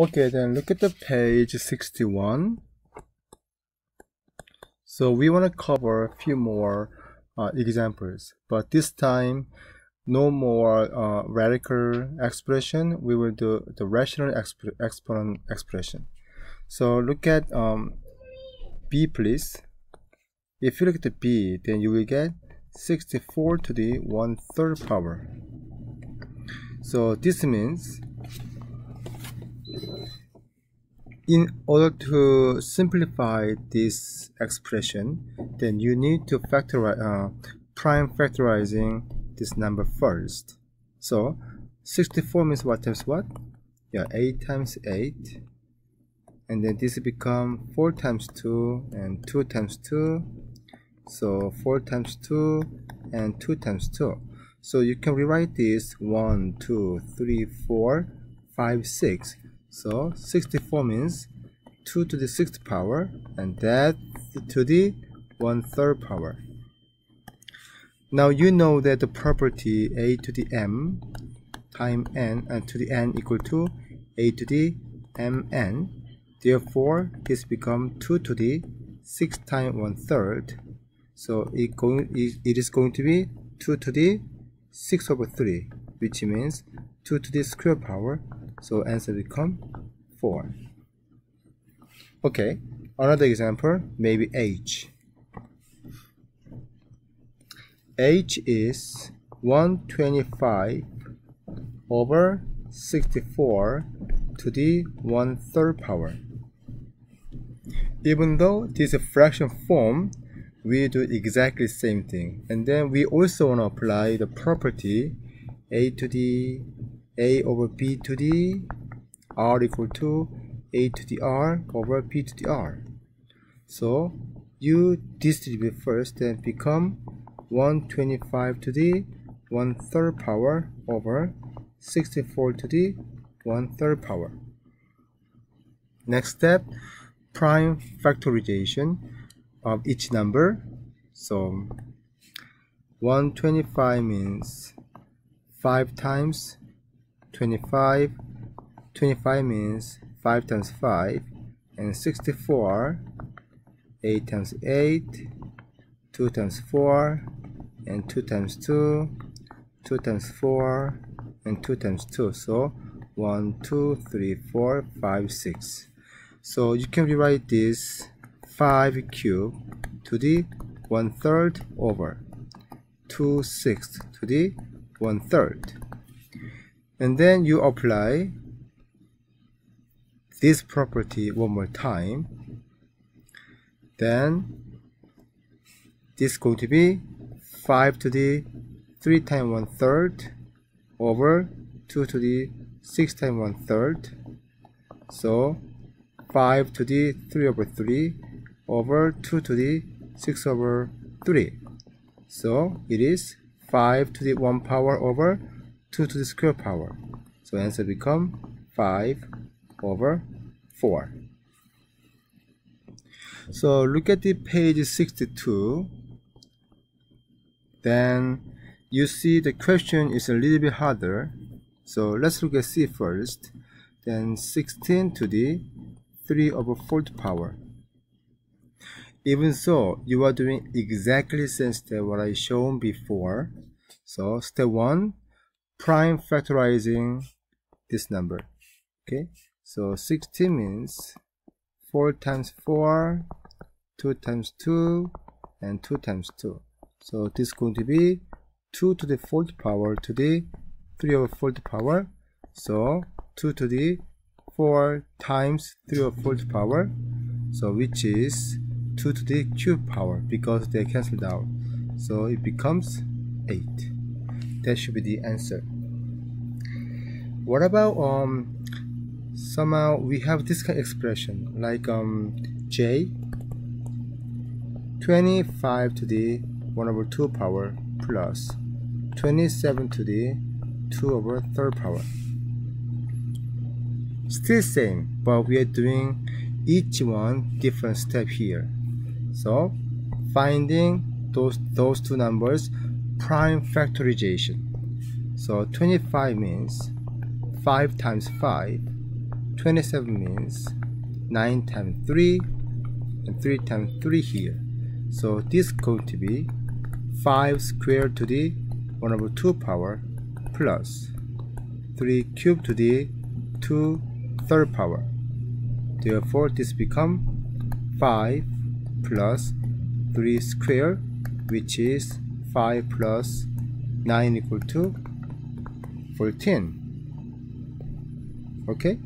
Okay, then look at the page 61. So we want to cover a few more uh, examples, but this time no more uh, radical expression. We will do the rational exp exponent expression. So look at um, b please. If you look at the b, then you will get 64 to the 1 third power. So this means in order to simplify this expression, then you need to factorize, uh, prime factorizing this number first. So 64 means what times what? Yeah, 8 times 8. And then this become 4 times 2 and 2 times 2. So 4 times 2 and 2 times 2. So you can rewrite this 1, 2, 3, 4, 5, 6. So 64 means 2 to the 6th power and that to the 1 third power. Now you know that the property a to the m times n and to the n equal to a to the mn. Therefore, this become 2 to the 6 times 1 third. So it, going, it is going to be 2 to the 6 over 3, which means 2 to the square power so answer become 4 okay another example maybe h. H is 125 over 64 to the 1 third power. Even though this is a fraction form we do exactly same thing. And then we also want to apply the property a to the a over b to the r equal to a to the r over b to the r. So you distribute first and become 125 to the 1 third power over 64 to the 1 third power. Next step, prime factorization of each number. So 125 means 5 times 25 25 means 5 times 5 and 64 8 times 8 2 times 4 and 2 times 2 2 times 4 and 2 times 2 so 1 2 3 4 5 6 so you can rewrite this 5 cube to the 1 third over. 2 sixths to the 1 third and then you apply this property one more time. Then this is going to be 5 to the 3 times 1 third over 2 to the 6 times 1 third. So 5 to the 3 over 3 over 2 to the 6 over 3 so it is 5 to the 1 power over 2 to the square power. So answer become 5 over 4. So look at the page 62. Then you see the question is a little bit harder. So let's look at C first. Then 16 to the 3 over 4th power. Even so, you are doing exactly the same step what I shown before. So step 1, prime factorizing this number okay? So 60 means 4 times 4 2 times 2 and 2 times 2 so this is going to be 2 to the fourth power to the 3 over fourth power. So 2 to the 4 times 3 over fourth power so which is 2 to the cube power because they cancelled out. So it becomes 8 that should be the answer. What about um somehow we have this kind of expression like um j 25 to the 1 over 2 power plus 27 to the 2 over 3 power. Still same but we are doing each one different step here. So finding those those two numbers prime factorization. So 25 means 5 times 5. 27 means 9 times 3 and 3 times 3 here. So this is going to be 5 squared to the 1 over 2 power plus 3 cubed to the 2 third power. Therefore this become 5 plus 3 squared which is 5 plus 9 equal to 14 okay